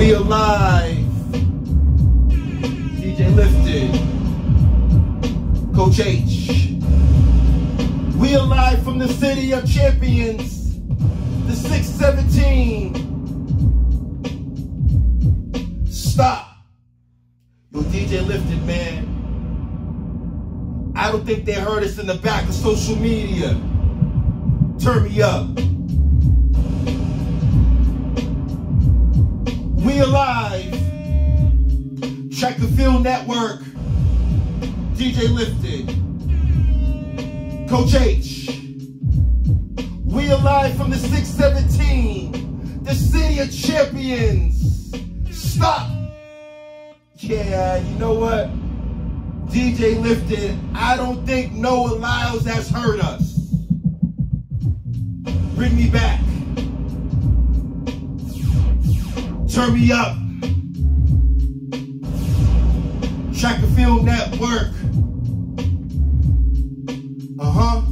We alive. DJ Lifted. Coach H. We alive from the city of champions. The 617. Stop. Yo, DJ Lifted, man. I don't think they heard us in the back of social media. Turn me up. We alive. Track and Field Network. DJ Lifted. Coach H. We alive from the 617. The city of champions. Stop. Yeah, you know what? DJ Lifted, I don't think Noah Lyles has heard us. Bring me back. Turn me up. Track and Field Network. Uh-huh.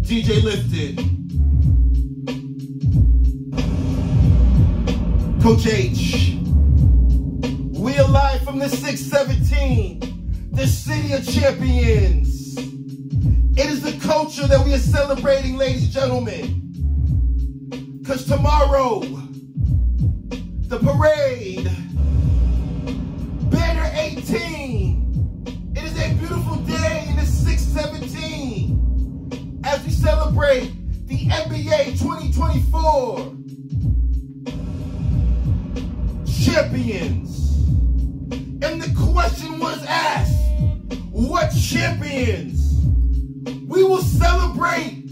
DJ Lifted. Coach H. We are live from the 617, the city of champions. It is the culture that we are celebrating, ladies and gentlemen. Because tomorrow, the parade, banner 18, it is a beautiful day in the 617 as we celebrate the NBA 2024 champions. And the question was asked, what champions? We will celebrate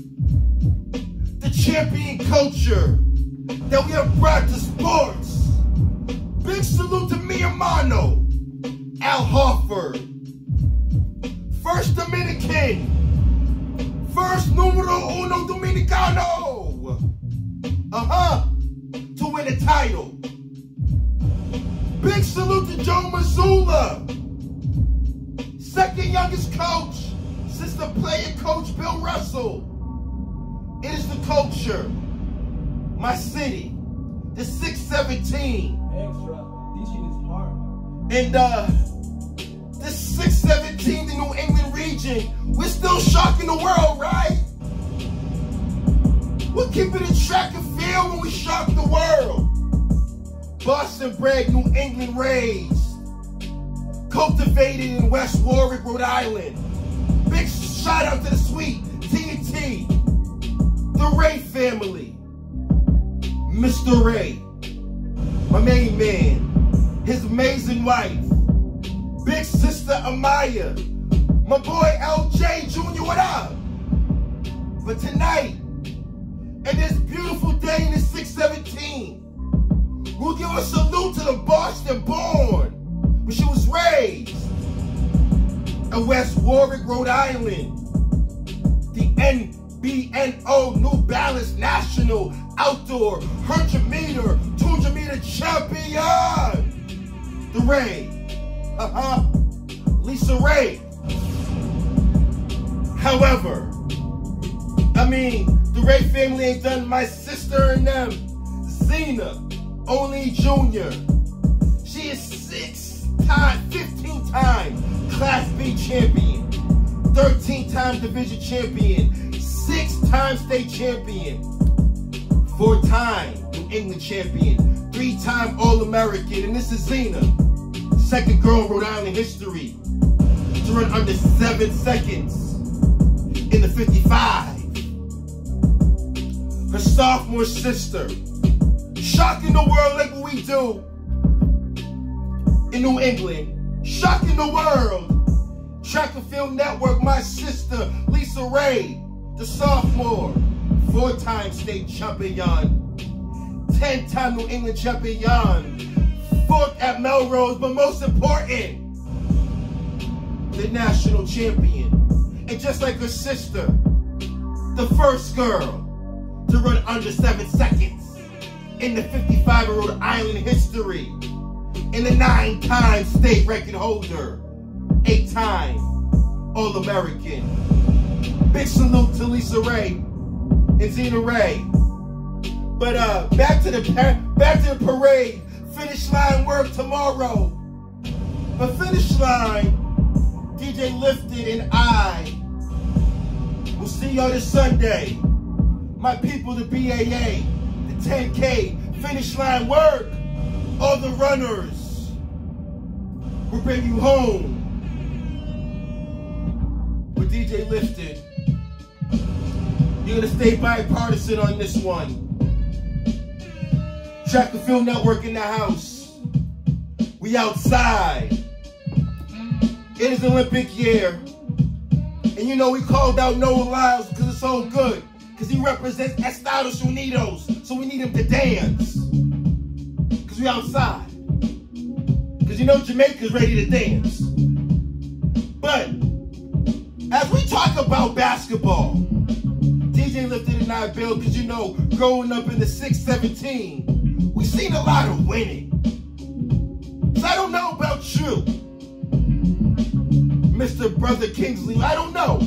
the champion culture that we have brought to sports. Big salute to mi hermano, Al Horford. First Dominican. First numero uno dominicano. Uh-huh. To win a title. Big salute to Joe Mazzulla. Second youngest coach since the player coach Bill Russell. It is the culture. My city. The 617. Extra. This shit is hard. And uh this 617 the New England region, we're still shocking the world, right? We're keeping it track and field when we shock the world. Boston bred, New England raised. Cultivated in West Warwick, Rhode Island. Big shout out to the sweet TNT. The Raye family. My main man. His amazing wife. Big sister Amaya. My boy LJ Jr. What up? But tonight, and this beautiful day in the 617, we'll give a salute to the Boston born, where she was raised in West Warwick, Rhode Island. The NBNO New Balance National Outdoor 100 meter, 200 meter champion. The Raye. Uh-huh. Lisa Raye. However, I mean, the Raye family ain't done my sister and them. Xenia, only junior. She is six time, 15 time Class B champion, 13 time division champion, six time state champion, four time New England champion, three time All American, and this is Xenia, second girl in Rhode Island history to run under seven seconds in the 55. Her sophomore sister, shocking the world like what we do in New England, shocking the world. Track and Field Network, my sister Lisa Raye, the sophomore, four-time state champion, 10-time New England champion, fourth at Melrose, but most important, the national champion. And just like her sister, the first girl to run under seven seconds in the 55 year old Island history. And the nine-time state record holder, eight-time All-American. Big salute to Lisa Raye and Xenia Raye. But uh, back to the back to the parade. Finish line work tomorrow. But finish line, DJ Lifted and I will see y'all this Sunday. My people, the BAA, the 10K, finish line work. All the runners will bring you home with DJ Lifted. You're gonna stay bipartisan on this one. Track and Field Network in the house. We outside. It is Olympic year. And you know we called out Noah Lyles because it's so good. Because he represents Estados Unidos. So we need him to dance. Because we outside. Because you know Jamaica's ready to dance. But as we talk about basketball, DJ lifted and I built because you know, growing up in the 617, we seen a lot of winning. So I don't know about you, Mr. Brother Kingsley. I don't know.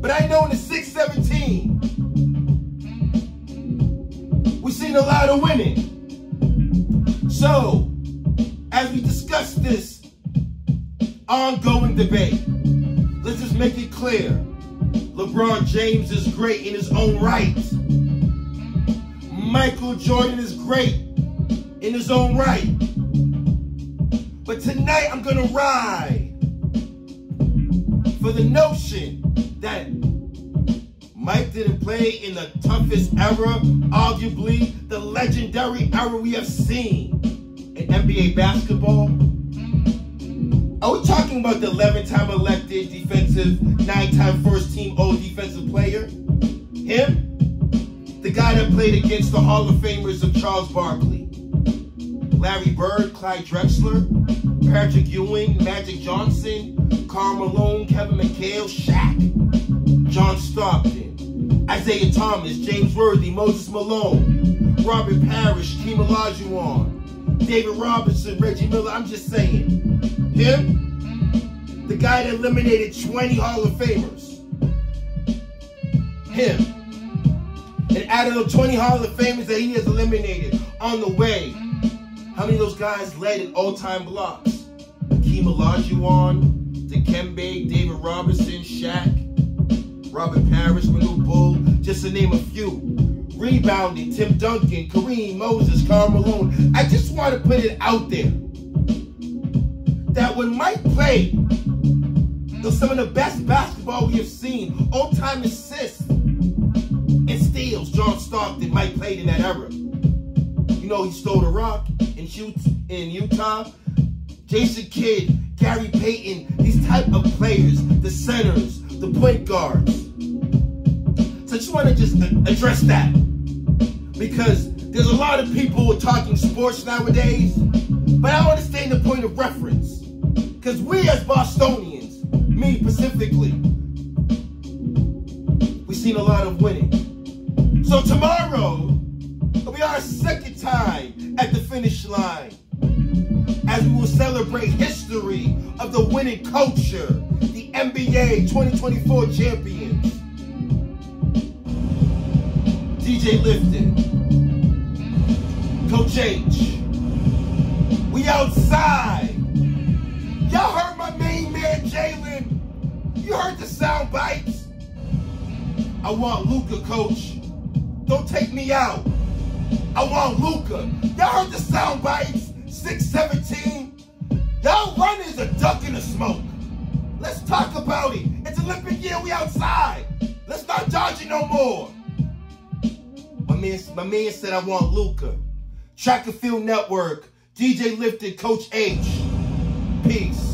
But I know in the 617, we seen a lot of winning. So, as we discuss this ongoing debate, let's just make it clear. LeBron James is great in his own right. Michael Jordan is great in his own right. But tonight I'm going to ride for the notion that Mike didn't play in the toughest era, arguably the legendary era we have seen in NBA basketball. Are we talking about the 11 time elected defensive, nine time first team all defensive player? Him? The guy that played against the Hall of Famers of Charles Barkley, Larry Bird, Clyde Drexler, Patrick Ewing, Magic Johnson, Karl Malone, Kevin McHale, Shaq, John Stockton, Isiah Thomas, James Worthy, Moses Malone, Robert Parish, Keem Olajuwon, David Robinson, Reggie Miller. I'm just saying. Him, the guy that eliminated 20 Hall of Famers. Him. And out of the 20 Hall of Famers that he has eliminated on the way, how many of those guys led in all-time blocks? Keem Olajuwon, Dikembe, David Robinson, Shaq, Robert Parish, Manute Bol, just to name a few. Rebounding, Tim Duncan, Kareem, Moses, Karl Malone. I just want to put it out there that when Mike played, was some of the best basketball we have seen. All-time assists and steals. John Stockton, Mike played in that era. You know, he stole the rock in shoots in Utah. Jason Kidd, Gary Payton, these type of players, the centers, the point guards. So I just want to just address that. Because there's a lot of people talking sports nowadays, but I understand the point of reference. Because we as Bostonians, me specifically, we've seen a lot of winning. So tomorrow, will be our second time at the finish line as we will celebrate history of the winning culture, the NBA 2024 champions. DJ Lifted, Coach H, we outside. Y'all heard my main man, Jaylen? You heard the sound bites? I want Luka, coach. Don't take me out. I want Luka. Y'all heard the sound bites? 617. Y'all runners a duck in the smoke. Let's talk about it. It's Olympic year, we outside. Let's not dodging no more. My man, my man said I want Luka. Track and Field Network, DJ Lifted, Coach H. Peace.